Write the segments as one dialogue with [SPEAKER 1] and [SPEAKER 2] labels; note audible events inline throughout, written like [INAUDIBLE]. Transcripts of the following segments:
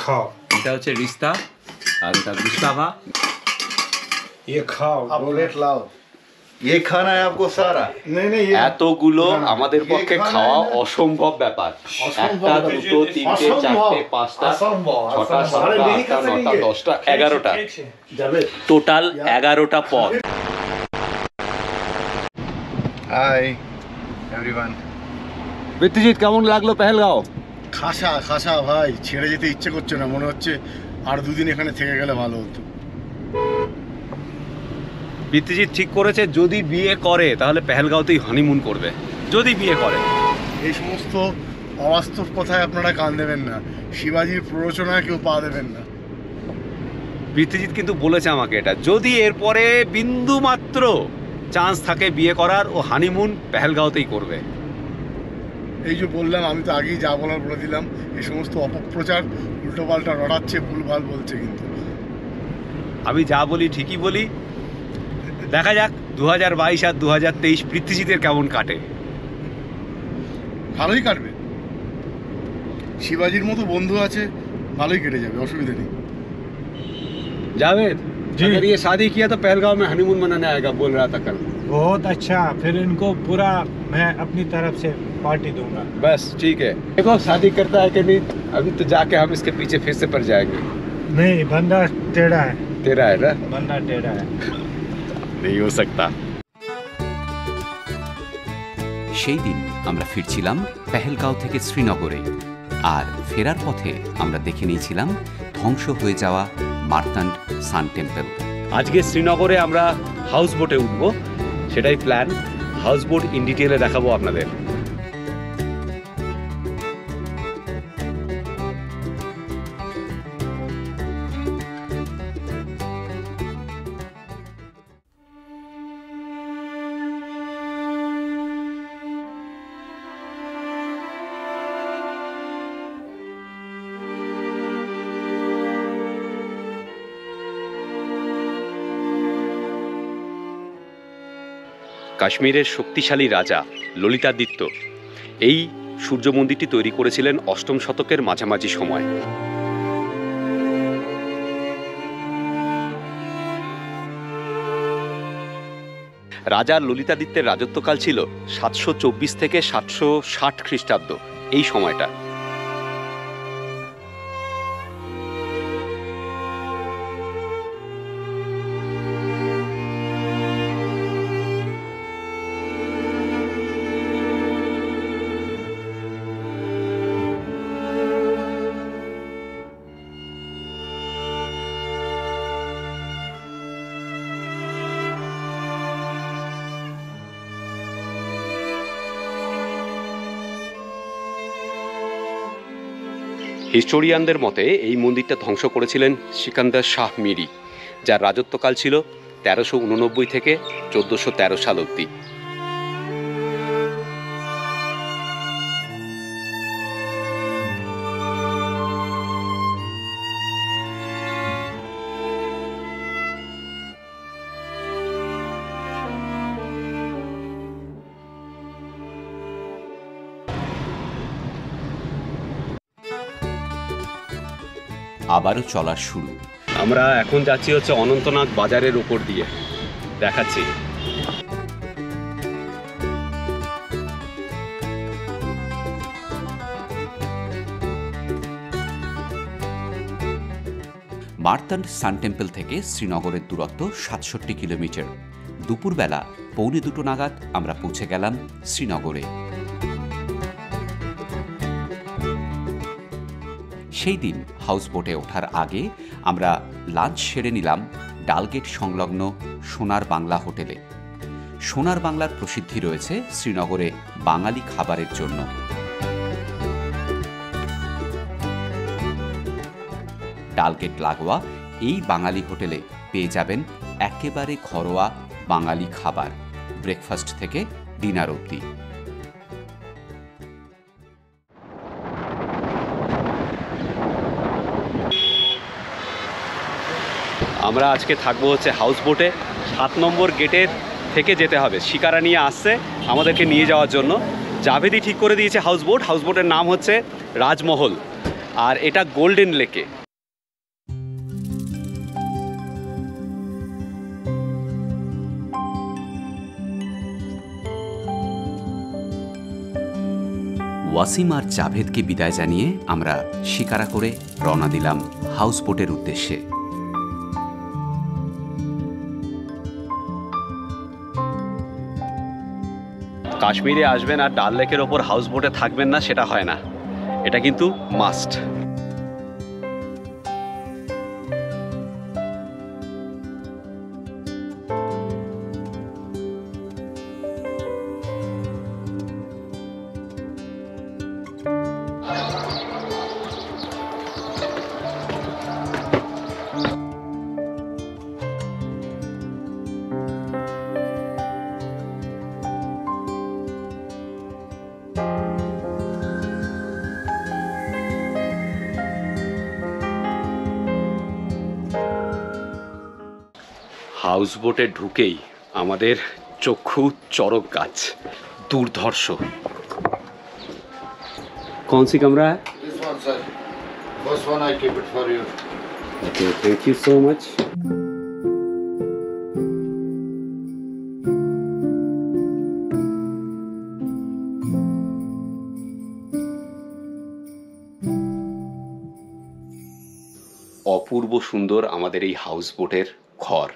[SPEAKER 1] খাও।
[SPEAKER 2] এটা হচ্ছে রিস্তা আর এটা গুস্তাভা।
[SPEAKER 3] ইয়ে খাও লাও
[SPEAKER 1] খানা আপকো সারা
[SPEAKER 2] এতগুলো আমাদের পক্ষে
[SPEAKER 3] খাওয়া
[SPEAKER 2] অসম্ভব ব্যাপার। একটা দুটো তিনটে চারটে পাঁচটা ছটা সাতটা আটটা নটা দশটা এগারোটা। টোটাল এগারোটা পদ।
[SPEAKER 3] হাই
[SPEAKER 2] এভরিওয়ান কেমন লাগল পেহেলগাঁও?
[SPEAKER 4] খাসা খাসা ভাই ছেড়ে যেতে ইচ্ছে করছে না মনে হচ্ছে আর দুদিন এখানে থেকে গেলে ভালো হতো।
[SPEAKER 2] বিদ্যুজিৎ ঠিক করেছে যদি বিয়ে করে তাহলে পেহেলগাঁওতেই হানিমুন করবে। যদি বিয়ে করে।
[SPEAKER 4] এই সমস্ত অবাস্তব কথায় আপনারা কান দেবেন না। শিবাজির প্ররোচনায় কেউ পা দেবেন না।
[SPEAKER 2] বিদ্যুজিৎ কিন্তু বলেছে আমাকে এটা। যদি এরপরে বিন্দু মাত্র চান্স থাকে বিয়ে করার ও হানিমুন পেহেলগাঁওতেই করবে।
[SPEAKER 4] এই যে বললাম আমি তো আগেই যা বলার বলে দিলাম এই সমস্ত অপপ্রচার উল্টোপাল্টা রড়াচ্ছে ভুলভাল বলছে কিন্তু
[SPEAKER 2] আমি যা বলি ঠিকই বলি দেখা যাক দু হাজার বাইশ আর দু হাজার তেইশ পৃথ্বীজিতের কেমন কাটে
[SPEAKER 4] ভালোই কাটবে শিবাজির মতো বন্ধু আছে ভালোই কেটে যাবে অসুবিধা নেই
[SPEAKER 2] जावेद
[SPEAKER 1] जी।
[SPEAKER 2] अगर ये शादी किया तो पहलगांव में हनीमून मनाने आएगा बोल रहा था कल
[SPEAKER 1] बहुत अच्छा फिर इनको पूरा मैं अपनी तरफ से पार्टी दूंगा
[SPEAKER 2] बस ठीक है देखो शादी करता है कि नहीं अभी तो जाके हम इसके पीछे फिर से पड़ जाएंगे
[SPEAKER 1] नहीं बंदा टेढ़ा है
[SPEAKER 2] तेरा है ना
[SPEAKER 1] बंदा टेढ़ा है
[SPEAKER 2] नहीं हो सकता
[SPEAKER 5] সেই দিন আমরা ফিরছিলাম পেহেলগাঁও থেকে শ্রীনগরে আর ফেরার পথে আমরা দেখে নিয়েছিলাম ধ্বংস হয়ে যাওয়া মার্তান্ড সান টেম্পল
[SPEAKER 2] আজকে শ্রীনগরে আমরা হাউস বোটে উঠবো সেটাই প্ল্যান হাউস বোট ইন ডিটেলে দেখাবো আপনাদের কাশ্মীরের শক্তিশালী রাজা ললিতাদিত্য। এই সূর্য মন্দিরটি তৈরি করেছিলেন অষ্টম শতকের মাঝামাঝি সময়। রাজা ললিতাদিত্যের রাজত্বকাল ছিল সাতশো চব্বিশ থেকে সাতশো ষাট খ্রিস্টাব্দ, এই সময়টা। হিস্টোরিয়ানদের মতে, এই মন্দিরটা ধ্বংস করেছিলেন সিকান্দার শাহ মিরি, যার রাজত্বকাল ছিল তেরোশো উননব্বই থেকে চোদ্দোশো তেরো সাল অব্দি
[SPEAKER 5] আবারও চলার শুরু।
[SPEAKER 2] আমরা এখন যাচ্ছি হচ্ছে অনন্তনাগ বাজারের উপর দিয়ে। দেখাচ্ছি।
[SPEAKER 5] মার্তান্ড সান টেম্পল থেকে শ্রীনগরের দূরত্ব সাতষট্টি কিলোমিটার। দুপুরবেলা পৌনে দুটো নাগাদ আমরা পৌঁছে গেলাম শ্রীনগরে। সেই দিন হাউস বোটে ওঠার আগে আমরা লাঞ্চ সেরে নিলাম ডালগেট সংলগ্ন সোনার বাংলা হোটেলে। সোনার বাংলার প্রসিদ্ধি রয়েছে শ্রীনগরে বাঙালি খাবারের জন্য। ডালগেট লাগোয়া এই বাঙালি হোটেলে পেয়ে যাবেন একেবারে ঘরোয়া বাঙালি খাবার, ব্রেকফাস্ট থেকে ডিনার অবধি।
[SPEAKER 2] আমরা আজকে থাকব হচ্ছে হাউস বোটে সাত নম্বর গেটের থেকে যেতে হবে। শিকারা নিয়ে আসছে, আমাদেরকে নিয়ে যাওয়ার জন্য। জাভেদি ঠিক করে দিয়েছে হাউস বোট হাউস বোটের নাম হচ্ছে রাজমহল। আর এটা গোল্ডেন লেকে
[SPEAKER 5] ওয়াসিম আর জাভেদকে বিদায় জানিয়ে আমরা শিকারা করে রওনা দিলাম হাউস বোটের উদ্দেশ্যে।
[SPEAKER 2] কাশ্মীরে আসবেন আর ডাল লেকের ওপর হাউস বোটে থাকবেন না, সেটা হয় না। এটা কিন্তু মাস্ট হাউস বোটে ঢুকেই আমাদের চক্ষু চরক গাছ দুর্ধর্ষ कौन सी कमरा है
[SPEAKER 3] This one, sir. First one, I keep it for you.
[SPEAKER 2] Okay thank you so much অপূর্ব সুন্দর আমাদের এই হাউস বোটের ঘর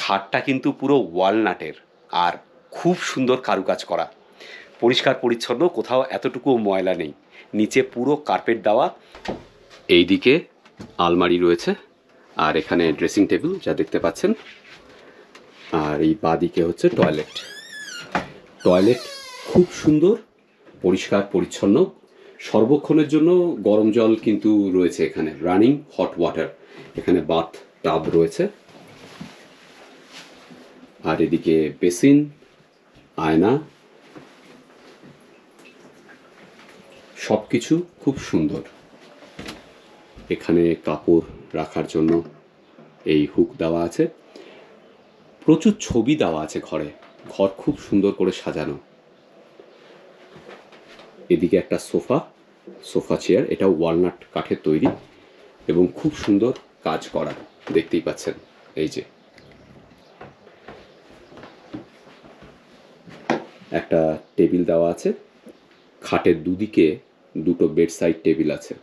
[SPEAKER 2] খাটটা কিন্তু পুরো ওয়ালনাটের আর খুব সুন্দর কারুকাজ করা। পরিষ্কার পরিচ্ছন্ন, কোথাও এতটুকুও ময়লা নেই। নিচে পুরো কার্পেট দেওয়া, এইদিকে আলমারি রয়েছে, আর এখানে ড্রেসিং টেবিল যা দেখতে পাচ্ছেন, আর এই বাদিকে হচ্ছে টয়লেট। টয়লেট খুব সুন্দর, পরিষ্কার, পরিচ্ছন্ন। সর্বক্ষণের জন্য গরম জল কিন্তু রয়েছে এখানে, রানিং হট ওয়াটার। এখানে বাথ টাব রয়েছে। আর এদিকে বেসিন, আয়না সব কিছু খুব সুন্দর। এখানে কাপড় রাখার জন্য এই হুক দেওয়া আছে। প্রচুর ছবি দেওয়া আছে ঘরে। ঘর খুব সুন্দর করে সাজানো। এদিকে একটা সোফা সোফা চেয়ার, এটা ওয়ালনাট কাঠের তৈরি এবং খুব সুন্দর কাজ করা। দেখতেই পাচ্ছেন, এই যে। একটা টেবিল দেওয়া আছে। খাটের দুদিকে দুটো বেড সাইড টেবিল আছে।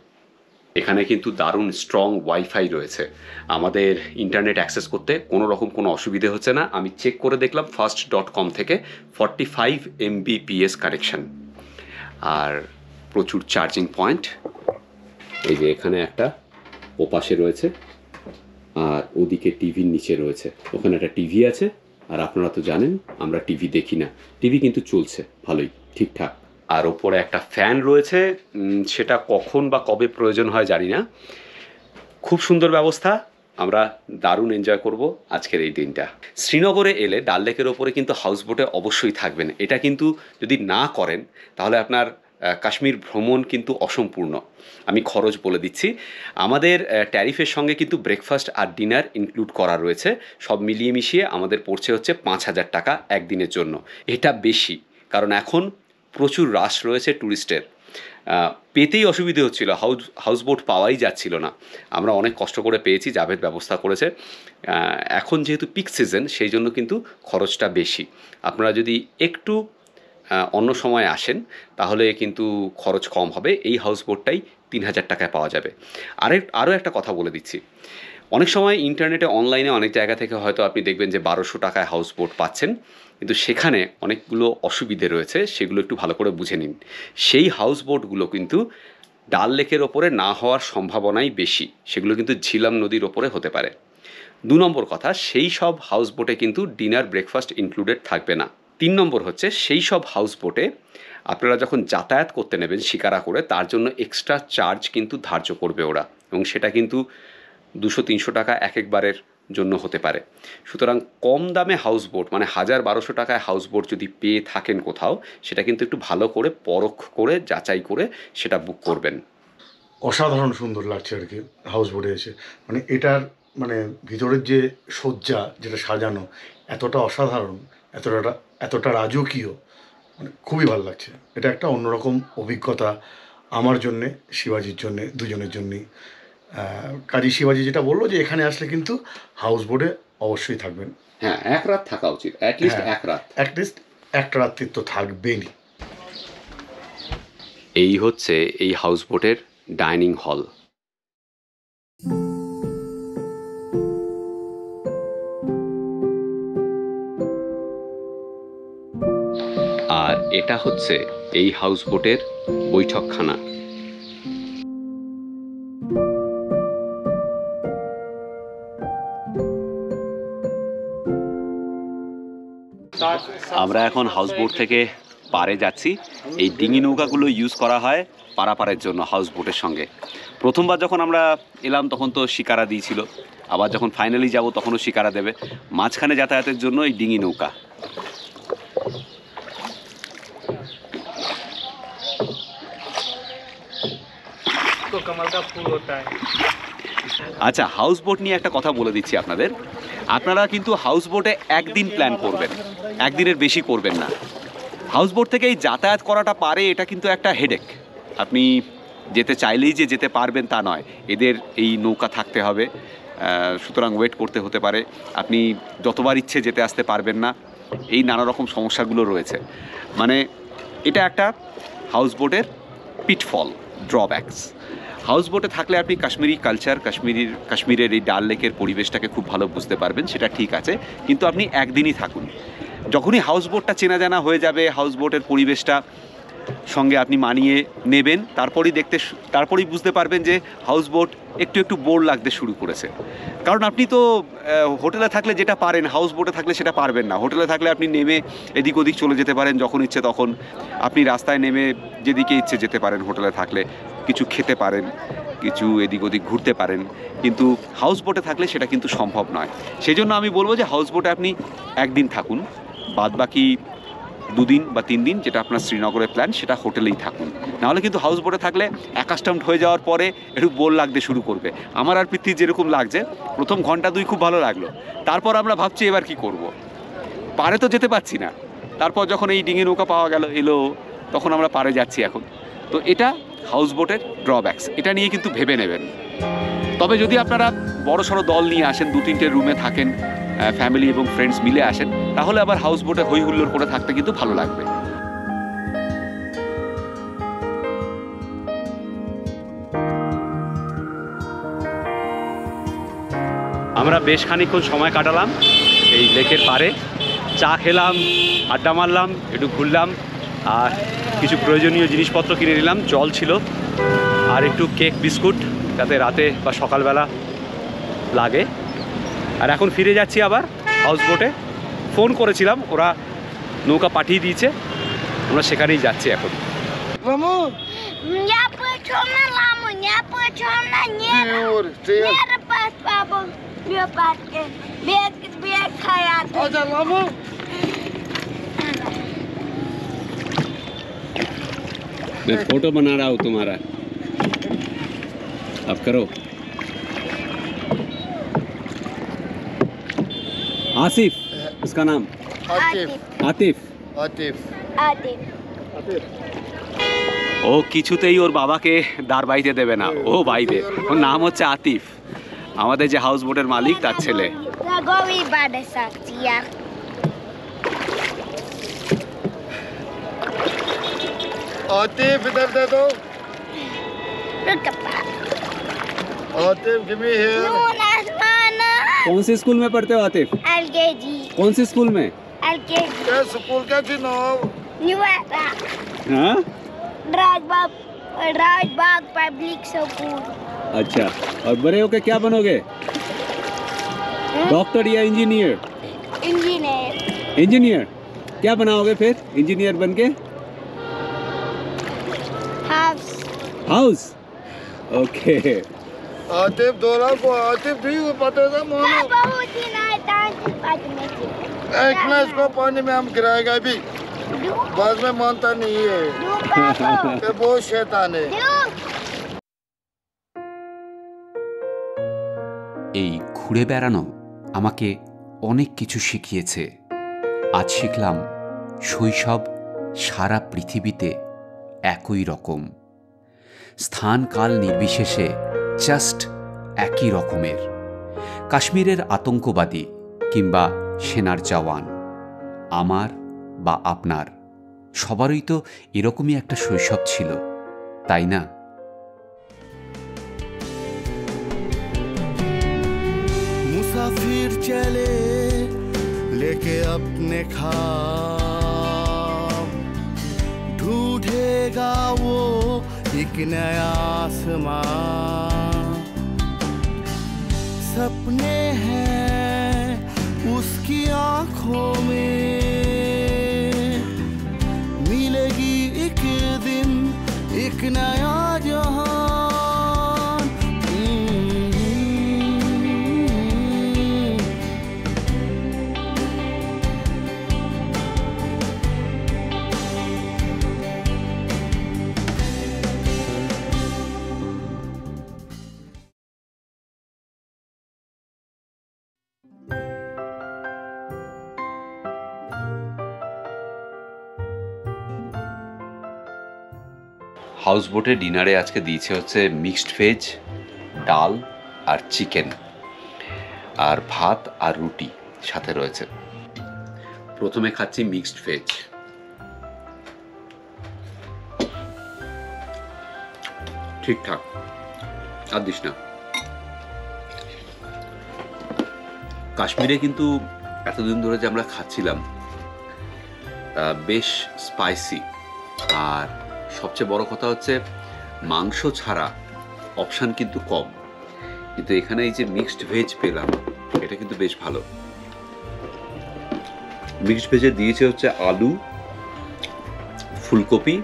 [SPEAKER 2] এখানে কিন্তু দারুণ স্ট্রং ওয়াইফাই রয়েছে। আমাদের ইন্টারনেট অ্যাক্সেস করতে কোনো রকম কোনো অসুবিধে হচ্ছে না। আমি চেক করে দেখলাম ফার্স্ট ডট কম থেকে ফর্টি ফাইভ এমবিপিএস কানেকশন আর প্রচুর চার্জিং পয়েন্ট এই যে এখানে একটা ওপাশে রয়েছে। আর ওদিকে টিভির নিচে রয়েছে। ওখানে একটা টিভি আছে। আর আপনারা তো জানেন, আমরা টিভি দেখি না। টিভি কিন্তু চলছে, ভালোই, ঠিকঠাক। আর ওপরে একটা ফ্যান রয়েছে সেটা কখন বা কবে প্রয়োজন হয় জানি না। খুব সুন্দর ব্যবস্থা, আমরা দারুণ এনজয় করব আজকের এই দিনটা। শ্রীনগরে এলে ডাল লেকের ওপরে কিন্তু হাউস বোটে অবশ্যই থাকবেন। এটা কিন্তু যদি না করেন, তাহলে আপনার কাশ্মীর ভ্রমণ কিন্তু অসম্পূর্ণ। আমি খরচ বলে দিচ্ছি। আমাদের ট্যারিফের সঙ্গে কিন্তু ব্রেকফাস্ট আর ডিনার ইনক্লুড করা রয়েছে। সব মিলিয়ে মিশিয়ে আমাদের পড়ছে হচ্ছে পাঁচ হাজার টাকা একদিনের জন্য। এটা বেশি, কারণ এখন প্রচুর রাশ রয়েছে ট্যুরিস্টের পেতেই অসুবিধে হচ্ছিল হাউস হাউস বোট পাওয়াই যাচ্ছিল না। আমরা অনেক কষ্ট করে পেয়েছি জাভেদ ব্যবস্থা করেছে। এখন যেহেতু পিক সিজন সেই জন্য কিন্তু খরচটা বেশি। আপনারা যদি একটু অন্য সময় আসেন, তাহলে কিন্তু খরচ কম হবে। এই হাউস বোটটাই তিন হাজার টাকায় পাওয়া যাবে। আরেক, আরও একটা কথা বলে দিচ্ছি। অনেক সময় ইন্টারনেটে অনলাইনে অনেক জায়গা থেকে হয়তো আপনি দেখবেন যে বারোশো টাকায় হাউস বোট পাচ্ছেন। কিন্তু সেখানে অনেকগুলো অসুবিধে রয়েছে, সেগুলো একটু ভালো করে বুঝে নিন। সেই হাউস বোটগুলো কিন্তু ডাল লেকের ওপরে না হওয়ার সম্ভাবনাই বেশি। সেগুলো কিন্তু ঝিলাম নদীর ওপরে হতে পারে। দু নম্বর কথা, সেই সব হাউস বোটে কিন্তু ডিনার ব্রেকফাস্ট ইনক্লুডেড থাকবে না। তিন নম্বর হচ্ছে সেই সব হাউস বোটে আপনারা যখন যাতায়াত করতে নেবেন শিকারা করে, তার জন্য এক্সট্রা চার্জ কিন্তু ধার্য করবে ওরা এবং সেটা কিন্তু দুশো, তিনশো টাকা এক একবারের জন্য হতে পারে। সুতরাং কম দামে হাউস বোট মানে হাজার বারোশো টাকায় হাউস বোট যদি পেয়ে থাকেন কোথাও, সেটা কিন্তু একটু ভালো করে, পরখ করে, যাচাই করে সেটা বুক করবেন।
[SPEAKER 4] অসাধারণ সুন্দর লাগছে আর কি হাউস বোটে এসে। মানে এটার মানে ভিতরের যে সজ্জা যেটা সাজানো, এতটা অসাধারণ, এতটা এতটা রাজকীয় মানে খুবই ভালো লাগছে। এটা একটা অন্যরকম অভিজ্ঞতা আমার জন্যে শিবাজির জন্যে দুজনের জন্যেই। কাজী শিবাজি যেটা বলল যে এখানে আসলে কিন্তু হাউস বোটে অবশ্যই থাকবেন।
[SPEAKER 2] হ্যাঁ এক রাত থাকা উচিত অ্যাটলিস্ট
[SPEAKER 4] হ্যাঁ।
[SPEAKER 2] এক রাত।
[SPEAKER 4] অ্যাটলিস্ট একটা রাত্রি তো থাকবেনই।
[SPEAKER 2] এই হচ্ছে এই হাউস বোটের ডাইনিং হল এটা হচ্ছে এই হাউস বোটের বৈঠকখানা। আমরা এখন হাউস বোট থেকে পারে যাচ্ছি। এই ডিঙি নৌকাগুলো ইউজ করা হয় পারাপারের জন্য হাউস বোটের সঙ্গে। প্রথমবার যখন আমরা এলাম, তখন তো শিকারা দিয়েছিল। আবার যখন ফাইনালি যাব, তখনও শিকারা দেবে। মাঝখানে যাতায়াতের জন্য এই ডিঙি নৌকা।
[SPEAKER 1] कमल का फूल होता है
[SPEAKER 2] আচ্ছা হাউস বোট নিয়ে একটা কথা বলে দিচ্ছি আপনাদের আপনারা কিন্তু হাউস বোটে একদিন প্ল্যান করবেন একদিনের বেশি করবেন না হাউস বোট থেকে এই যাতায়াত করাটা পারে এটা কিন্তু একটা হেডেক আপনি যেতে চাইলেই যে যেতে পারবেন তা নয় এদের এই নৌকা থাকতে হবে আহ, সুতরাং ওয়েট করতে হতে পারে আপনি যতবার ইচ্ছে যেতে আসতে পারবেন না এই নানা রকম সমস্যাগুলো রয়েছে মানে এটা একটা হাউস বোটের পিটফল ড্রব্যাকস হাউস বোটে থাকলে আপনি কাশ্মীরি কালচার, কাশ্মীরির, কাশ্মীরের এই ডাল লেকের পরিবেশটাকে খুব ভালো বুঝতে পারবেন, সেটা ঠিক আছে। কিন্তু আপনি একদিনই থাকুন। যখনই হাউস বোটটা চেনা জানা হয়ে যাবে হাউস বোটের পরিবেশটা সঙ্গে আপনি মানিয়ে নেবেন। তারপরেই দেখতে তারপরেই বুঝতে পারবেন যে হাউস বোট একটু একটু বোর লাগতে শুরু করেছে। কারণ আপনি তো হোটেলে থাকলে যেটা পারেন হাউস বোটে থাকলে সেটা পারবেন না। হোটেলে থাকলে আপনি নেমে এদিক ওদিক চলে যেতে পারেন যখন ইচ্ছে তখন। আপনি রাস্তায় নেমে যেদিকে ইচ্ছে যেতে পারেন হোটেলে থাকলে। কিছু খেতে পারেন, কিছু এদিক ওদিক ঘুরতে পারেন। কিন্তু হাউস বোটে থাকলে সেটা কিন্তু সম্ভব নয়। সেই জন্য আমি বলব যে হাউস বোটে আপনি একদিন থাকুন। বাদ বাকি দুদিন বা তিন দিন যেটা আপনার শ্রীনগরের প্ল্যান সেটা হোটেলেই থাকুন। নাহলে কিন্তু হাউস বোটে থাকলে অ্যাকাস্টমড হয়ে যাওয়ার পরে একটু বোর লাগতে শুরু করবে। আমার আর পৃথ্বী যেরকম লাগছে, প্রথম ঘণ্টা দুই খুব ভালো লাগল। তারপর আমরা ভাবছি এবার কি করব। পারে তো যেতে পারছি না। তারপর যখন এই ডিঙি নৌকা পাওয়া গেল, এলো, তখন আমরা পারে যাচ্ছি এখন। তো এটা হাউস বোটের ড্রব্যাকস এটা নিয়ে কিন্তু ভেবে নেবেন। তবে যদি আপনারা বড় সড়ো দল নিয়ে আসেন দু তিনটে রুমে থাকেন ফ্যামিলি এবং ফ্রেন্ডস মিলে আসেন, তাহলে আবার হাউস বোটে হই হুল্লোড় করে থাকতে কিন্তু ভালো লাগবে। আমরা বেশ খানিকক্ষণ সময় কাটালাম এই লেকের পারে চা খেলাম, আড্ডা মারলাম, একটু ঘুরলাম, আর কিছু প্রয়োজনীয় জিনিসপত্র কিনে নিলাম, জল ছিল, আর একটু কেক, বিস্কুট, যাতে রাতে বা সকালবেলা লাগে। আর এখন ফিরে যাচ্ছি আবার হাউস বোটে ফোন করেছিলাম ওরা নৌকা পাঠিয়ে দিয়েছে আমরা সেখানেই যাচ্ছি এখন
[SPEAKER 6] Я почем на ламу, я почем на нера.
[SPEAKER 3] Юр, ты...
[SPEAKER 6] Нера пас папа, бе патке, бег бег хаят.
[SPEAKER 3] Acha Lamu?
[SPEAKER 2] मैं फोटो बना रहा हूँ तुम्हारा अब करो आसिफ उसका नाम
[SPEAKER 3] Atif.
[SPEAKER 2] आतिफ
[SPEAKER 3] Atif.
[SPEAKER 6] Adi.
[SPEAKER 2] ও কিছুতেই ওর বাবাকে দাঁড় বাইতে দেবে না ও বাইবে ওর নাম হচ্ছে আতিফ আমাদের যে হাউস বোটের মালিক তার ছেলে
[SPEAKER 6] Zagovi bade saktia.
[SPEAKER 3] Atif, इधर दे दो.
[SPEAKER 6] Rukapa.
[SPEAKER 3] Atif, give me here.
[SPEAKER 6] Lunas mana.
[SPEAKER 2] कौन से स्कूल में पढ़ते हो आतिफ?
[SPEAKER 6] LKG.
[SPEAKER 2] कौन से स्कूल में.
[SPEAKER 3] क्या स्कूल का नाम
[SPEAKER 6] Era.
[SPEAKER 2] हाँ?
[SPEAKER 6] Rajbag. Rajbag Public
[SPEAKER 2] अच्छा। और बड़े होके क्या बनोगे? डॉक्टर या इंजीनियर?
[SPEAKER 6] इंजीनियर।
[SPEAKER 2] इंजीनियर। क्या बनाओगे फिर इंजीनियर बन के
[SPEAKER 6] House.
[SPEAKER 2] हाउस। ओके।
[SPEAKER 3] आतिफ दोला को आतिफ ठीक है पता था मोहन
[SPEAKER 6] बहुत ही नाइट आज में
[SPEAKER 3] एक ना इसको पानी में हम गिराएगा अभी
[SPEAKER 6] दू
[SPEAKER 3] बाद में मानता नहीं है
[SPEAKER 6] दू पापा
[SPEAKER 3] ये बहुत शैतान है
[SPEAKER 6] दू
[SPEAKER 5] এই ঘুরে বেড়ানো আমাকে অনেক কিছু শিখিয়েছে আজ শিখলাম শৈশব সারা পৃথিবীতে একই রকম
[SPEAKER 2] স্থান কাল নির্বিশেষে জাস্ট একই রকমের কাশ্মীরের আতঙ্কবাদী কিংবা সেনার জওয়ান আমার বা আপনার সবারই তো এরকমই একটা শৈশব ছিল তাই না
[SPEAKER 7] मुसाफिर चले लेके अपने खाब ढूंढेगा वो एक नया आसमां सपने हैं उसकी आँखों में। मिलेगी एक दिन एक नया
[SPEAKER 2] হাউস বোটে ডিনারে আজকে দিয়েছে হচ্ছে মিক্সড ভেজ, ডাল আর চিকেন আর ভাত আর রুটি সাথে রয়েছে। প্রথমে খাচ্ছি মিক্সড ভেজ। ঠিকঠাক। আর দিস না। কাশ্মীরে কিন্তু এতদিন ধরে যে আমরা খাচ্ছিলাম বেশ স্পাইসি আর সবচেয়ে বড় কথা হচ্ছে মাংস ছাড়া অপশান কিন্তু কম। কিন্তু এখানে এই যে মিক্সড ভেজ পেলাম এটা কিন্তু বেশ ভালো। মিক্সড ভেজে দিয়েছে হচ্ছে আলু ফুলকপি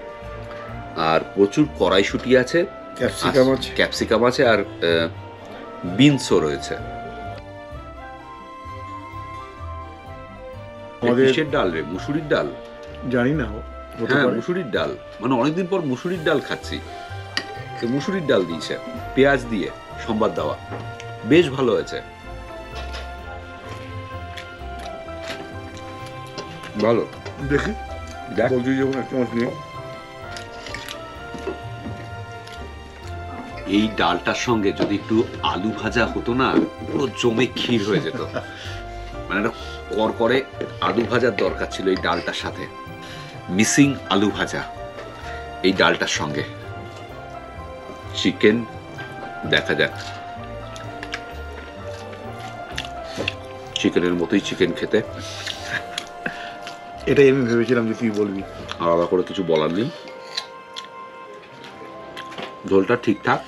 [SPEAKER 2] আর প্রচুর কড়াইশুটি আছে
[SPEAKER 4] ক্যাপসিকাম আছে।
[SPEAKER 2] ক্যাপসিকাম আছে আর বিনসও রয়েছে।
[SPEAKER 4] আমাদের-
[SPEAKER 2] ডাল রে মুসুরির ডাল?
[SPEAKER 4] জানি না।
[SPEAKER 2] হ্যাঁ মুসুরির ডাল। মানে অনেকদিন পর মুসুরির ডাল খাচ্ছি। মুসুরির ডাল দিয়েছে পেঁয়াজ দিয়ে সম্বাদ দেওয়া। বেশ ভালো হয়েছে। ভালো।
[SPEAKER 4] দেখি। বলছি যখন একটা মাছ নিয়ে।
[SPEAKER 2] এই ডালটার সঙ্গে যদি একটু আলু ভাজা হতো না পুরো জমে ক্ষীর হয়ে যেত। [LAUGHS] মানে একটা করকরে আলু ভাজার দরকার ছিল এই ডালটার সাথে। মিসিং আলু ভাজা এই ডালটার সঙ্গে। চিকেন দেখা যাক। চিকেনের মতোই চিকেন খেতে। [LAUGHS]
[SPEAKER 4] এটাই আমি ভেবেছিলাম যে তুই বলবি।
[SPEAKER 2] আলাদা করে কিছু বলার নেই। ঝোলটা ঠিকঠাক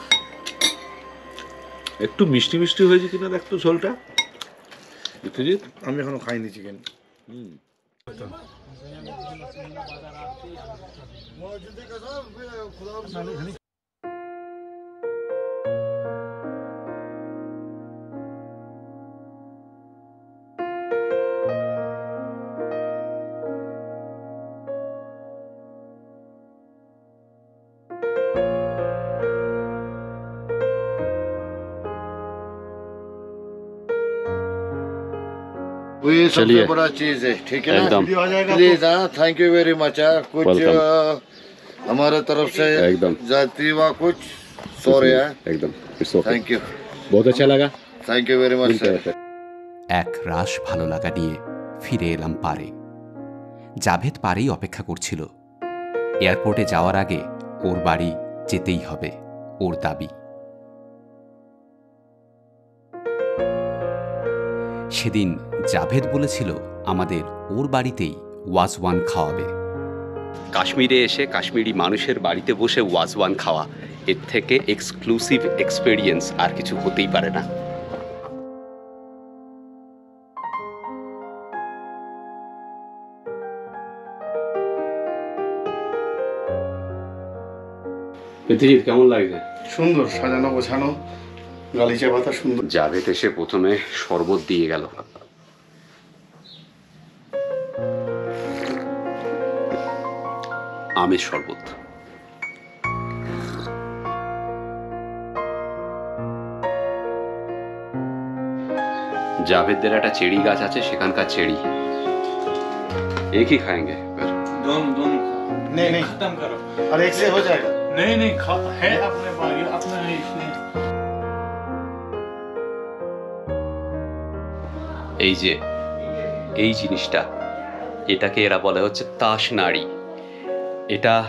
[SPEAKER 2] একটু মিষ্টি মিষ্টি হয়েছে কিনা দেখতো ঝোলটা।
[SPEAKER 4] আমি এখনও খাইনি চিকেন।
[SPEAKER 3] मौजूदी कसम खुदा सबसे बड़ा चीज है ठीक है ना
[SPEAKER 4] वीडियो आ जाएगा
[SPEAKER 3] प्लीज हाँ थैंक यू वेरी मच हाँ कुछ अ, हमारे तरफ से
[SPEAKER 8] एकदम।
[SPEAKER 3] जाती हुआ कुछ सॉरी है
[SPEAKER 8] एकदम इट्स ओके
[SPEAKER 3] थैंक यू
[SPEAKER 8] बहुत अच्छा लगा
[SPEAKER 3] thank you very much sir
[SPEAKER 2] এক রাশ ভালো লাগা নিয়ে ফিরে এলাম পারে জাভেদ পারেই অপেক্ষা করছিল এয়ারপোর্টে যাওয়ার আগে ওর বাড়ি যেতেই হবে ওর দাবি সেদিন জাভেদ বলেছিল আমাদের ওর বাড়িতেই ওয়াজওয়ান খাওয়াবে। কাশ্মীরে এসে কাশ্মীরি মানুষের বাড়িতে বসে ওয়াজওয়ান খাওয়া এর থেকে এক্সক্লুসিভ এক্সপেরিয়েন্স আর কিছু হতেই পারে না।
[SPEAKER 8] পৃথিবীর কেমন লাগছে?
[SPEAKER 4] সুন্দর সাজানো গোছানো গালিচা পাতা সুন্দর।
[SPEAKER 2] জাভেদ এসে প্রথমে শরবত দিয়ে গেল। আমের শরবত জাভেদদের একটা চেরি গাছ আছে সেখানকার চেরি एक ही खाएंगे फिर
[SPEAKER 1] दोनों दोनों
[SPEAKER 4] नहीं नहीं
[SPEAKER 1] खत्म करो
[SPEAKER 4] और एक से हो जाएगा
[SPEAKER 1] नहीं नहीं खा- है अपने पास ये अपना है इसलिए
[SPEAKER 2] এই যে এই জিনিসটা এটাকে এরা বলে হচ্ছে তাস নাড়ি এটা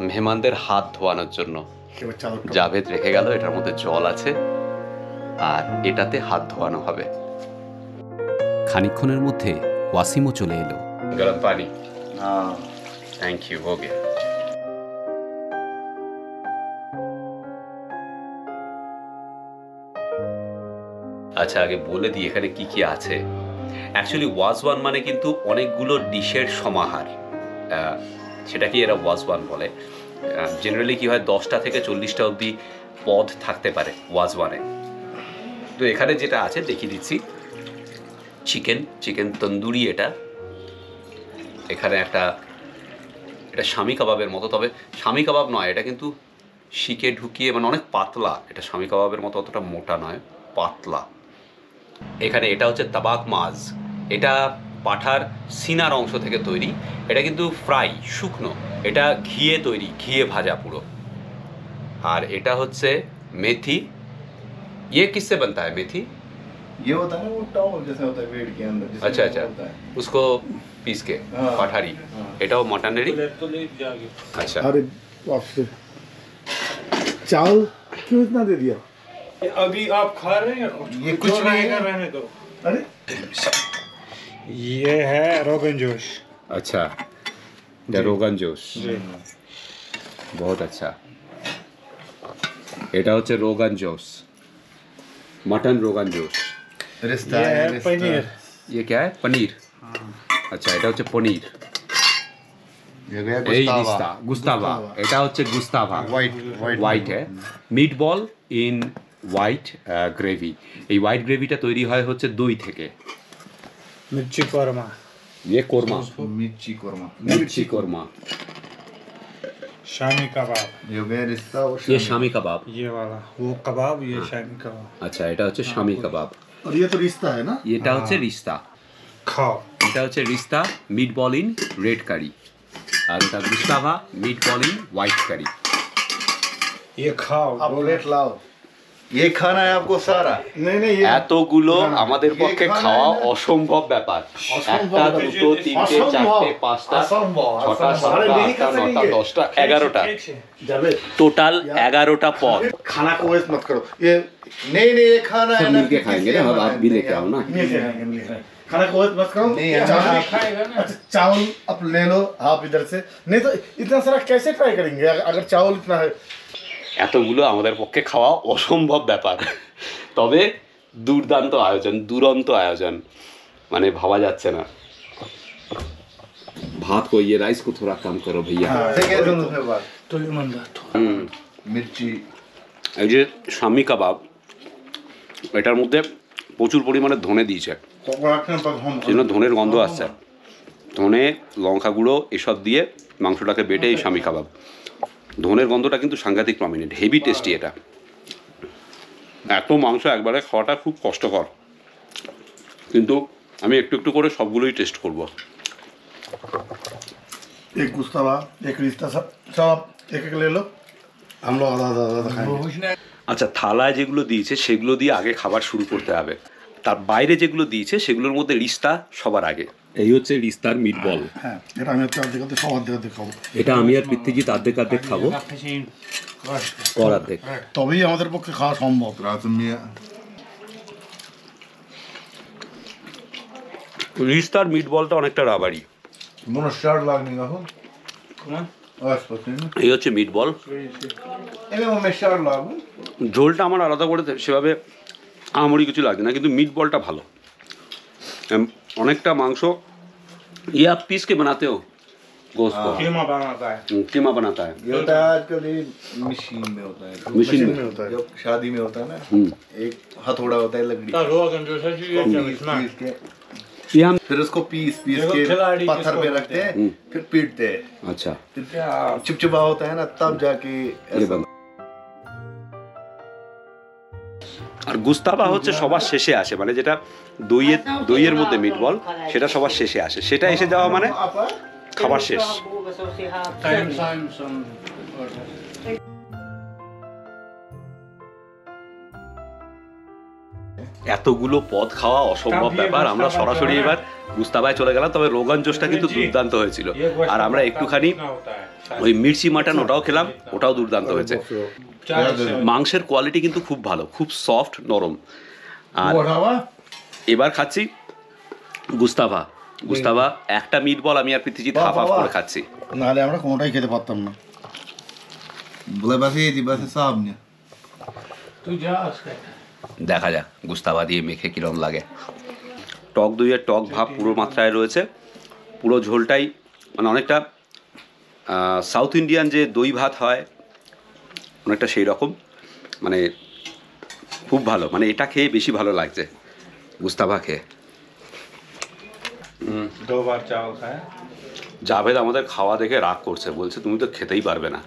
[SPEAKER 2] মেহমানদের হাত ধোয়ানোর জন্য। জাভেদ রেখে গেল এটার মধ্যে জল আছে আর এটাতে হাত ধোয়ানো হবে।
[SPEAKER 5] খানিকক্ষণের মধ্যে ওয়াসিমও চলে এলো।
[SPEAKER 2] গরম পানি। থ্যাংক ইউ ওকে আচ্ছা আগে বলে দিই এখানে কি কি আছে। অ্যাকচুয়ালি ওয়াজওয়ান মানে কিন্তু অনেকগুলো ডিশের সমাহার। আহ, সেটাকে এরা ওয়াজওয়ান বলে। জেনারেলি কী হয়, দশটা থেকে চল্লিশটা অবধি পদ থাকতে পারে ওয়াজওয়ানে তো এখানে যেটা আছে, দেখিয়ে দিচ্ছি। চিকেন চিকেন তন্দুরি এটা। এখানে একটা, এটা স্বামী কাবাবের মতো, তবে স্বামী কাবাব নয়, এটা কিন্তু শিকে ঢুকিয়ে মানে অনেক পাতলা, এটা স্বামী কাবাবের মতো অতটা মোটা নয়, পাতলা। এখানে এটা হচ্ছে তাবাক মাছ। এটা পাঠার সিনার অংশ থেকে তৈরি এটা কিন্তু ফ্রাই শুকনো এটা ঘিয়ে তৈরি ঘিয়ে ভাজা পুরো আর এটা হচ্ছে মেথি ये किससे बनता है मेथी
[SPEAKER 3] ये होता है ना वो टॉवल जैसे होता है वेट के अंदर जिसमें
[SPEAKER 2] अच्छा अच्छा
[SPEAKER 3] होता है
[SPEAKER 2] उसको पीस के
[SPEAKER 3] हाँ।
[SPEAKER 2] পাঠারি এটাও মটনেরই
[SPEAKER 1] तो ले जाके
[SPEAKER 2] আচ্ছা
[SPEAKER 4] अरे बाप रे चावल क्यों इतना दे दिया
[SPEAKER 1] ये अभी आप खा रहे हैं
[SPEAKER 3] ये
[SPEAKER 1] जो
[SPEAKER 3] कुछ नहीं
[SPEAKER 1] रहेगा
[SPEAKER 3] है।
[SPEAKER 1] रहने दो
[SPEAKER 4] अरे
[SPEAKER 1] ये है रोगन जोश
[SPEAKER 2] अच्छा द रोगन जोश बहुत अच्छा এটা হচ্ছে রোগান জোস मटन रोगन जोश
[SPEAKER 3] रिश्ता
[SPEAKER 1] ये है
[SPEAKER 3] रिश्ता।
[SPEAKER 1] पनीर
[SPEAKER 2] ये क्या है पनीर আচ্ছা এটা হচ্ছে পনির
[SPEAKER 3] ये गया
[SPEAKER 2] এই
[SPEAKER 3] गुस्तावा
[SPEAKER 2] রিস্তা গুস্তাভা এটা হচ্ছে গুস্তাভা
[SPEAKER 3] वाइट वाइट
[SPEAKER 2] হোয়াইট হ্যাঁ meatball in white gravy এই হোয়াইট গ্রেভিটা তৈরি হয় হচ্ছে দই থেকে
[SPEAKER 1] मिर्ची कौरमा
[SPEAKER 2] ইয়ে কোরমা
[SPEAKER 3] मिर्ची कोरमा
[SPEAKER 2] মির্চি কোরমা
[SPEAKER 1] शामी कबाब
[SPEAKER 3] ये हो गया रिश्ता और
[SPEAKER 2] ইয়ে
[SPEAKER 3] शामी।
[SPEAKER 2] স্বামী কাবাব
[SPEAKER 1] ये वाला वो कबाब ये शामी कबाब
[SPEAKER 2] আচ্ছা এটা হচ্ছে স্বামী কাবাব
[SPEAKER 4] और ये तो रिश्ता है ना
[SPEAKER 2] এটা হচ্ছে রিস্তা
[SPEAKER 1] खाओ
[SPEAKER 2] এটা হচ্ছে rista meatball in red curry আর এটা gushtaba meatball in white curry
[SPEAKER 1] ये खाओ
[SPEAKER 4] आप प्लेट लाओ
[SPEAKER 3] ये खाना है आपको सारा
[SPEAKER 4] नहीं नहीं ये
[SPEAKER 2] এতগুলো আমাদের
[SPEAKER 3] ये
[SPEAKER 2] পক্ষে
[SPEAKER 3] খানা
[SPEAKER 2] খাওয়া
[SPEAKER 3] না।
[SPEAKER 2] অসম্ভব ব্যাপার
[SPEAKER 4] অসম্ভব
[SPEAKER 2] একটা
[SPEAKER 4] ব্যাপার।
[SPEAKER 2] দুটো তিনটে
[SPEAKER 4] অসম্ভব।
[SPEAKER 2] চারটে পাঁচটা
[SPEAKER 4] असंभव
[SPEAKER 2] ছটা
[SPEAKER 4] असंभव।
[SPEAKER 2] সাতটা
[SPEAKER 4] अरे नहीं
[SPEAKER 2] আটটা
[SPEAKER 4] कर
[SPEAKER 2] নটা
[SPEAKER 4] सकेंगे
[SPEAKER 2] দশটা এগারোটা
[SPEAKER 1] ठीक से
[SPEAKER 4] जावे
[SPEAKER 2] টোটাল এগারোটা পদ
[SPEAKER 4] खाना को वेस्ट मत करो ये
[SPEAKER 3] नहीं नहीं ये खाना है
[SPEAKER 2] सब
[SPEAKER 3] ना
[SPEAKER 2] मिलके
[SPEAKER 3] किसी
[SPEAKER 2] खाएंगे
[SPEAKER 3] से
[SPEAKER 2] ना अब
[SPEAKER 3] हमारा
[SPEAKER 2] आप भी
[SPEAKER 3] नहीं,
[SPEAKER 2] लेके आओ ना
[SPEAKER 4] मिल के खाएंगे मिल के खाएंगे। खाना को वेस्ट मत करो
[SPEAKER 3] नहीं,
[SPEAKER 4] ये
[SPEAKER 3] हम
[SPEAKER 4] चावल
[SPEAKER 3] नहीं
[SPEAKER 1] खाएगा ना
[SPEAKER 4] अच्छा चावल आप ले लो आप इधर से नहीं तो इतना सारा कैसे ट्राई करेंगे अगर- अगर चावल इतना है
[SPEAKER 2] এতগুলো আমাদের পক্ষে খাওয়া অসম্ভব ব্যাপার তবে দুর্দান্ত আয়োজন দুরন্ত আয়োজন মানে ভাবা যাচ্ছে না ভাত को ये राइस को थोड़ा कम करो भैया
[SPEAKER 3] से क्या दोनों से बात
[SPEAKER 1] तो ईमानदार तो
[SPEAKER 2] হুম
[SPEAKER 3] मिर्ची
[SPEAKER 2] এই যে স্বামী কাবাব এটার মধ্যে প্রচুর পরিমাণে ধনে দিয়েছে
[SPEAKER 4] रखने पर हम
[SPEAKER 2] সেই জন্য ধনের গন্ধ আসছে ধনে লঙ্কা গুঁড়ো এসব দিয়ে মাংসটাকে বেটে এই স্বামী কাবাব ধনের গন্ধটা কিন্তু সাংঘাতিক প্রমিনেন্ট হেভি টেস্টি এটা। এত মাংস একবারে খাওয়াটা খুব কষ্টকর। কিন্তু আমি একটু একটু করে সবগুলোই টেস্ট করব।
[SPEAKER 4] এক গুস্তাবা এক রিস্তা সব এক এক লেলো আমরা আলাদা আলাদা
[SPEAKER 2] আচ্ছা থালায় যেগুলো দিয়েছে সেগুলো দিয়ে আগে খাবার শুরু করতে হবে। তার বাইরে যেগুলো দিয়েছে সেগুলোর মধ্যে রিস্তা সবার আগে। এই হচ্ছে রিস্তার মিট বল
[SPEAKER 4] হ্যাঁ এটা আমি হচ্ছে অর্ধেক অর্ধেক সব অর্ধেক অর্ধেক খাব
[SPEAKER 2] আর পৃথ্বীজিৎ অর্ধেক অর্ধেক খাব। অর্ধেক
[SPEAKER 4] তবেই আমাদের পক্ষে খাওয়া সম্ভব।
[SPEAKER 3] রাজমিয়া।
[SPEAKER 2] রিস্তার মিট বলটা অনেকটা রাবারি
[SPEAKER 3] মনে
[SPEAKER 2] এই হচ্ছে মিট বল ঝোলটা আমার আলাদা করে সেভাবে আমারই কিছু লাগে না কিন্তু মিট বলটা ভালো এম, অনেকটা মাংস ये आप पीस के बनाते हो गोश्त को
[SPEAKER 1] कीमा बनाता है
[SPEAKER 2] हम्म, कीमा बनाता है
[SPEAKER 3] ये होता है आजकल ये मशीन में होता है
[SPEAKER 2] मशीन
[SPEAKER 4] मशीन
[SPEAKER 2] में
[SPEAKER 4] में होता है
[SPEAKER 3] जो शादी में होता है ना
[SPEAKER 2] हम्म।
[SPEAKER 3] एक हथौड़ा होता है लकड़ी
[SPEAKER 1] तो रोगन जोश है ये क्या
[SPEAKER 3] पीस
[SPEAKER 1] इसमें
[SPEAKER 3] पीस के
[SPEAKER 2] ये हम
[SPEAKER 3] फिर उसको पीस पीस
[SPEAKER 1] देखो,
[SPEAKER 3] के
[SPEAKER 1] खिलाड़ी
[SPEAKER 3] पत्थर
[SPEAKER 1] किसको
[SPEAKER 3] पे
[SPEAKER 1] बोलते
[SPEAKER 3] रखते हैं
[SPEAKER 2] हम्म।
[SPEAKER 3] फिर पीटते हैं
[SPEAKER 2] अच्छा
[SPEAKER 3] फिर चिपचिपा होता है ना तब जाके
[SPEAKER 2] ये আর গুস্তাবা হচ্ছে সবার শেষে আসে মানে যেটা দইয়ের দইয়ের মধ্যে মিটবল সেটা সবার শেষে আসে সেটা এসে যাওয়া মানে খাবার শেষ এতগুলো পদ খাওয়া অসম্ভব ব্যাপার আমরা সরাসরি এবার গুস্তাবায় চলে গেলাম তবে রোগান জোশটা কিন্তু দুর্দান্ত হয়েছিল আর আমরা একটুখানি ওই মির্চি মাটন ওটাও খেলাম ওটাও দুর্দান্ত হয়েছে। মাংসের কোয়ালিটি কিন্তু খুব ভালো খুব সফট নরম। আর এবার খাচ্ছি গুস্তাভা। গুস্তাভা একটা মিট বল আমি আর পৃথিজিৎ হাফ হাফ করে খাচ্ছি।
[SPEAKER 3] নাহলে আমরা কোনোটাই খেতে পারতাম না। বলে বাসে দিবাসে সব নিয়ে।
[SPEAKER 1] তুই যা আজকে
[SPEAKER 2] দেখা যাক গুস্তাভা দিয়ে মেখে কিরম লাগে। টক দইয়ের টক ভাব পুরো মাত্রায় রয়েছে। পুরো ঝোলটাই মানে অনেকটা সাউথ ইন্ডিয়ান যে দই ভাত হয় অনেকটা সেই রকম। মানে খুব ভালো মানে এটা খেয়ে বেশি ভালো লাগছে গুস্তাভা খেয়ে। জাভেদ আমাদের খাওয়া দেখে রাগ করছে বলছে তুমি তো খেতেই পারবে না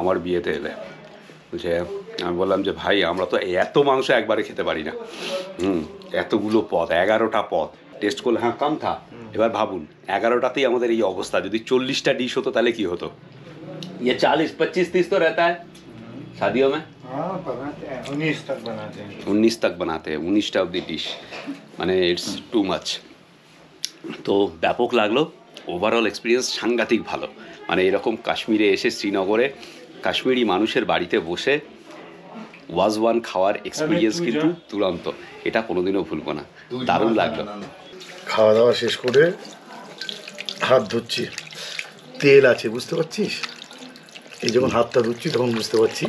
[SPEAKER 2] আমার বিয়েতে এলে। বলছে আমি বললাম যে ভাই আমরা তো এত মাংস একবারে খেতে পারি না। হুম এতগুলো পদ এগারোটা পদ। টেস্ট করলে হ্যাঁ কম থা এবার ভাবুন এগারোটাতেই আমাদের এই অবস্থা যদি চল্লিশটা ডিশ হতো তাহলে কি হতো ये चालीस पच्चीस तीस तो रहता है शादियों में
[SPEAKER 1] हाँ बनाते हैं उन्नीस तक बनाते हैं
[SPEAKER 2] উনিশ তক বানাতে हैं উনিশটা অব্দি ডিশ মানে ইটস টু মাচ তো ব্যাপক লাগলো ওভারঅল এক্সপিরিয়েন্স সাংঘাতিক ভালো মানে এরকম কাশ্মীরে এসে শ্রীনগরে কাশ্মীরি মানুষের বাড়িতে বসে ওয়াজ ওয়ান খাওয়ার এক্সপিরিয়েন্স
[SPEAKER 1] তুই
[SPEAKER 2] কিন্তু
[SPEAKER 1] যা।
[SPEAKER 2] দুরন্ত এটা কোনোদিনও ভুলবো না দারুণ লাগলো
[SPEAKER 4] খাওয়া দাওয়া শেষ করে হাত ধুচ্ছি। তেল আছে বুঝতে পারছিস? এই যখন হাতটা ধুচ্ছি তখন বুঝতে পারছি।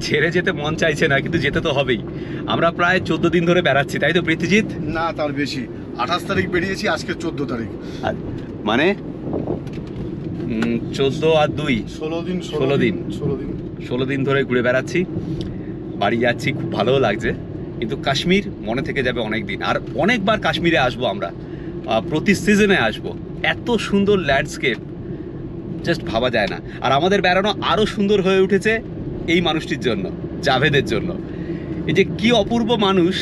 [SPEAKER 2] ছেড়ে যেতে মন চাইছে না কিন্তু যেতে তো হবেই। আমরা প্রায় চোদ্দ দিন ধরে বেড়াচ্ছি তাই তো প্রীতিজিৎ?
[SPEAKER 4] না তার বেশি। আঠাশ তারিখ বেরিয়েছি আজকে চোদ্দ তারিখ।
[SPEAKER 2] মানে? চোদ্দ আর দুই।
[SPEAKER 4] ষোলো দিন
[SPEAKER 2] ষোলো দিন।
[SPEAKER 4] ষোলো দিন।
[SPEAKER 2] ষোলো দিন ধরে ঘুরে বেড়াচ্ছি। বাড়ি যাচ্ছি, খুব ভালোও লাগছে। কিন্তু কাশ্মীর মনে থেকে যাবে অনেক দিন আর অনেকবার কাশ্মীরে আসব আমরা। প্রতি সিজনে আসব। এত সুন্দর ল্যান্ডস্কেপ জাস্ট ভাবা যায় না। আর আমাদের বেড়ানো আরও সুন্দর হয়ে উঠেছে এই মানুষটির জন্য, জাভেদের জন্য। এই যে কি অপূর্ব মানুষ,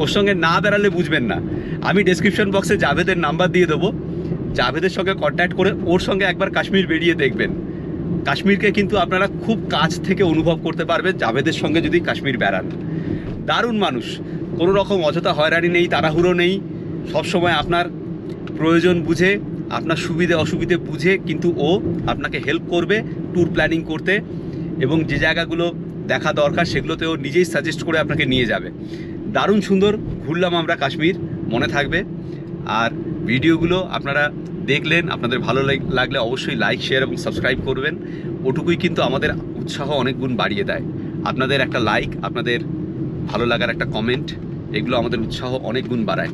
[SPEAKER 2] ওর সঙ্গে না বেড়ালে বুঝবেন না। আমি ডেসক্রিপশন বক্সে জাভেদের নাম্বার দিয়ে দেবো। জাভেদের সঙ্গে কন্ট্যাক্ট করে ওর সঙ্গে একবার কাশ্মীর বেরিয়ে দেখবেন। কাশ্মীরকে কিন্তু আপনারা খুব কাছ থেকে অনুভব করতে পারবেন, জাভেদের সঙ্গে যদি কাশ্মীর বেড়ান। দারুণ মানুষ, কোনো রকম অযথা হয়রানি নেই, তাড়াহুড়ো নেই সবসময় আপনার প্রয়োজন বুঝে, আপনার সুবিধে অসুবিধে বুঝে, কিন্তু ও আপনাকে হেল্প করবে ট্যুর প্ল্যানিং করতে এবং যে জায়গাগুলো দেখা দরকার সেগুলোতে ও নিজেই সাজেস্ট করে আপনাকে নিয়ে যাবে। দারুণ সুন্দর, ঘুরলাম আমরা কাশ্মীর, মনে থাকবে। আর ভিডিওগুলো আপনারা দেখলেন আপনাদের ভালো লাগ- লাগলে অবশ্যই লাইক শেয়ার এবং সাবস্ক্রাইব করবেন ওটুকুই কিন্তু আমাদের উৎসাহ অনেক গুণ বাড়িয়ে দেয় আপনাদের একটা লাইক আপনাদের ভালো লাগার একটা কমেন্ট এগুলো আমাদের উৎসাহ অনেক গুণ বাড়ায়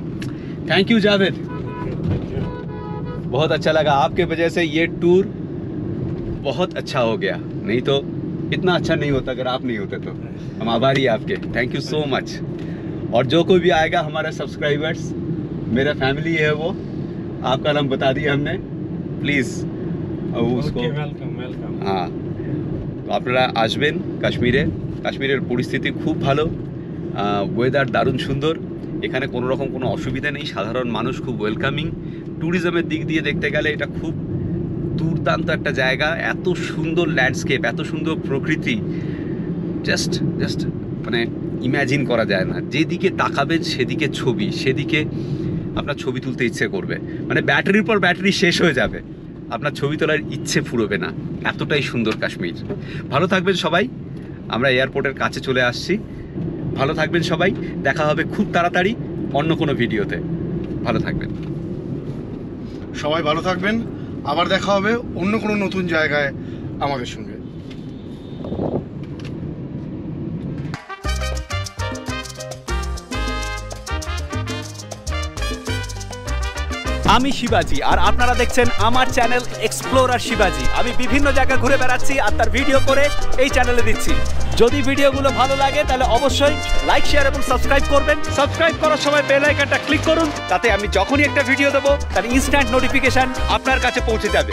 [SPEAKER 2] থ্যাংক ইউ জাভেদ बहुत अच्छा लगा आपके वजह से ये टूर बहुत अच्छा हो गया नहीं तो इतना अच्छा नहीं होता अगर आप नहीं होते तो हम आभारी हैं आपके थैंक यू सो मच और जो कोई भी आएगा हमारे सब्सक्राइबर्स मेरा फैमिली है वो आपका नाम बता दिया हमने प्लीज़ उसको
[SPEAKER 1] ओके वेलकम वेलकम
[SPEAKER 2] হ্যাঁ তো আপনারা আসবেন কাশ্মীরে কাশ্মীরের পরিস্থিতি খুব ভালো ওয়েদার দারুণ সুন্দর এখানে কোনো রকম কোনো অসুবিধা নেই সাধারণ মানুষ খুব ওয়েলকামিং ট্যুরিজমের দিক দিয়ে দেখতে গেলে এটা খুব দুর্দান্ত একটা জায়গা এত সুন্দর ল্যান্ডস্কেপ এত সুন্দর প্রকৃতি জাস্ট জাস্ট মানে ইম্যাজিন করা যায় না যেদিকে তাকাবেন সেদিকে ছবি সেদিকে আপনার ছবি তুলতে ইচ্ছে করবে। মানে ব্যাটারির পর ব্যাটারি শেষ হয়ে যাবে। আপনার ছবি তোলার ইচ্ছে ফুরবে না। এতটাই সুন্দর কাশ্মীর। ভালো থাকবেন সবাই। আমরা এয়ারপোর্টের কাছে চলে আসছি। ভালো থাকবেন সবাই। দেখা হবে খুব তাড়াতাড়ি অন্য কোনো ভিডিওতে। ভালো থাকবেন।
[SPEAKER 4] সবাই ভালো থাকবেন। আবার দেখা হবে অন্য কোনো নতুন জায়গায় আমাদের সঙ্গে।
[SPEAKER 9] আমি শিবাজি, আর আপনারা দেখছেন আমার চ্যানেল এক্সপ্লোরার শিবাজি। আমি বিভিন্ন জায়গা ঘুরে বেড়াচ্ছি আর তার ভিডিও করে এই চ্যানেলে দিচ্ছি। যদি ভিডিওগুলো ভালো লাগে, তাহলে অবশ্যই লাইক শেয়ার এবং সাবস্ক্রাইব করবেন। সাবস্ক্রাইব করার সময় বেল আইকনটা ক্লিক করুন, তাতে আমি যখনই একটা ভিডিও দেবো, তার ইনস্ট্যান্ট নোটিফিকেশন আপনার কাছে পৌঁছে যাবে।